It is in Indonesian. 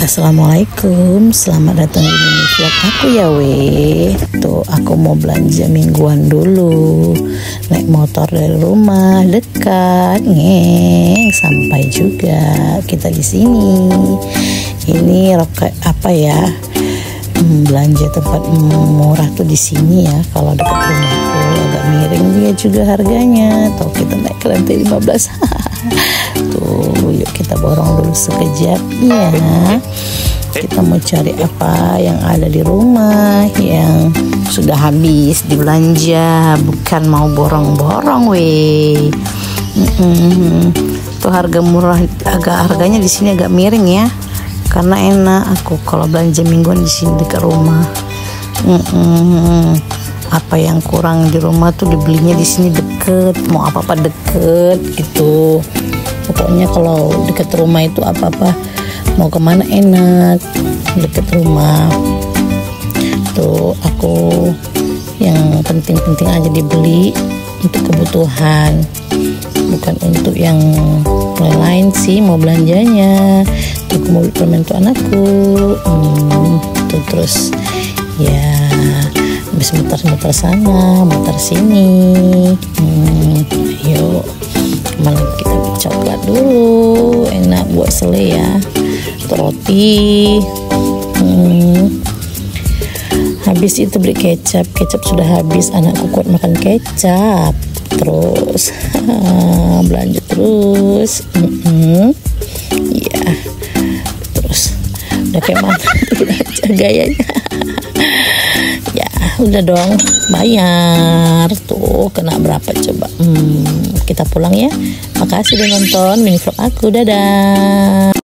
Assalamualaikum. Selamat datang di mini vlog aku ya weh Tuh aku mau belanja mingguan dulu. Naik motor dari rumah Dekat. Ngeng Sampai juga Kita di sini. Ini roket apa ya hmm, Belanja tempat murah tuh di sini ya. Kalau dekat rumahku agak miring dia juga harganya. Tuh kita naik ke lantai 15 tuh yuk kita borong dulu sekejap. Ya kita mau cari apa yang ada di rumah yang sudah habis dibelanja bukan mau borong-borong weh. Mm tuh harga murah agak harganya di sini agak miring ya. Karena enak. Aku kalau belanja mingguan di sini dekat rumah. Mm apa yang kurang di rumah tuh dibelinya di sini deket mau apa apa deket gitu. Pokoknya kalau deket rumah itu apa apa mau ke mana enak deket rumah. Tuh aku yang penting-penting aja dibeli untuk kebutuhan. Bukan untuk yang lain sih mau belanjanya. Aku mau permen untuk anakku. Hmm, tuh terus ya habis muter-muter sana muter sini. Hmm, yuk malam kita coklat dulu. Enak buat sele ya roti. Hmm. habis itu beli kecap. Kecap sudah habis anakku kuat makan kecap. Terus belanja terus. Mm -hmm. ya terus udah kayak mana gayanya udah dong bayar. Tuh kena berapa coba? Hmm, kita pulang ya. Makasih udah nonton mini vlog aku. Dadah